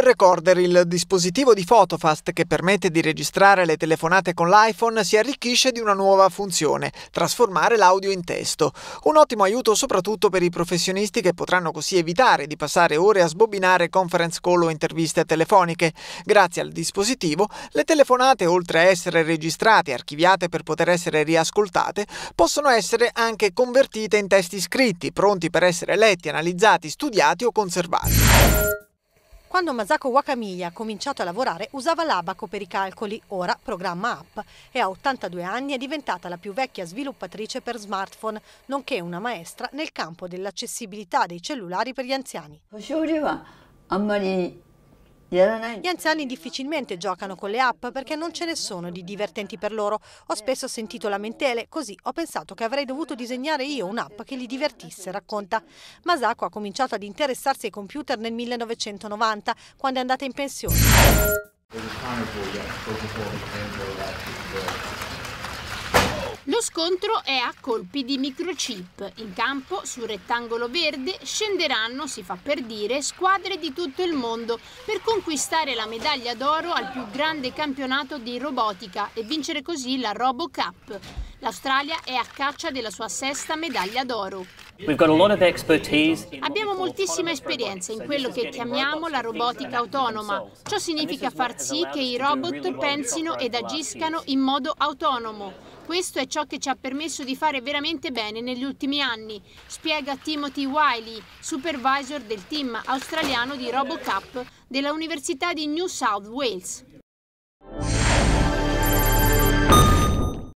Recorder, il dispositivo di Photofast che permette di registrare le telefonate con l'iPhone, si arricchisce di una nuova funzione, trasformare l'audio in testo. Un ottimo aiuto soprattutto per i professionisti che potranno così evitare di passare ore a sbobinare conference call o interviste telefoniche. Grazie al dispositivo, le telefonate, oltre a essere registrate e archiviate per poter essere riascoltate, possono essere anche convertite in testi scritti, pronti per essere letti, analizzati, studiati o conservati. Quando Masako Wakamiya ha cominciato a lavorare usava l'abaco per i calcoli, ora programma app e a 82 anni è diventata la più vecchia sviluppatrice per smartphone, nonché una maestra nel campo dell'accessibilità dei cellulari per gli anziani. Gli anziani difficilmente giocano con le app perché non ce ne sono di divertenti per loro. Ho spesso sentito lamentele, così ho pensato che avrei dovuto disegnare io un'app che li divertisse, racconta. Masako ha cominciato ad interessarsi ai computer nel 1990, quando è andata in pensione. Lo scontro è a colpi di microchip. In campo, sul rettangolo verde, scenderanno, si fa per dire, squadre di tutto il mondo per conquistare la medaglia d'oro al più grande campionato di robotica e vincere così la RoboCup. L'Australia è a caccia della sua sesta medaglia d'oro. Abbiamo moltissima esperienza in quello che chiamiamo la robotica autonoma. Ciò significa far sì che i robot pensino ed agiscano in modo autonomo. Questo è ciò che ci ha permesso di fare veramente bene negli ultimi anni, spiega Timothy Wiley, supervisor del team australiano di RoboCup della Università di New South Wales.